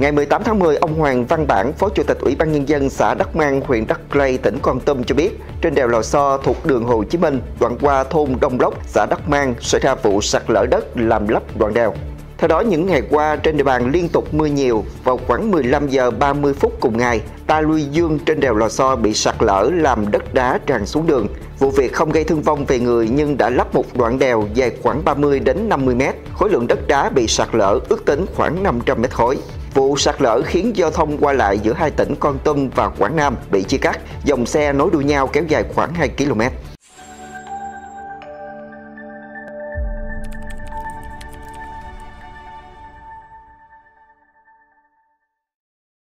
Ngày 18 tháng 10, ông Hoàng Văn Bản, Phó Chủ tịch Ủy ban Nhân dân xã Đắc Mang, huyện Đắc Lây, tỉnh Con Tum cho biết, trên đèo Lò So thuộc đường Hồ Chí Minh, đoạn qua thôn Đông Lốc, xã Đắc Mang xảy ra vụ sạt lở đất làm lấp đoạn đèo. Theo đó, những ngày qua trên địa bàn liên tục mưa nhiều, vào khoảng 15 giờ 30 phút cùng ngày, ta luy dương trên đèo Lò So bị sạt lở làm đất đá tràn xuống đường. Vụ việc không gây thương vong về người nhưng đã lắp một đoạn đèo dài khoảng 30 đến 50 mét. Khối lượng đất đá bị sạt lở ước tính khoảng 500 mét khối. Vụ sạt lở khiến giao thông qua lại giữa hai tỉnh Con Tum và Quảng Nam bị chia cắt, dòng xe nối đuôi nhau kéo dài khoảng 2 km.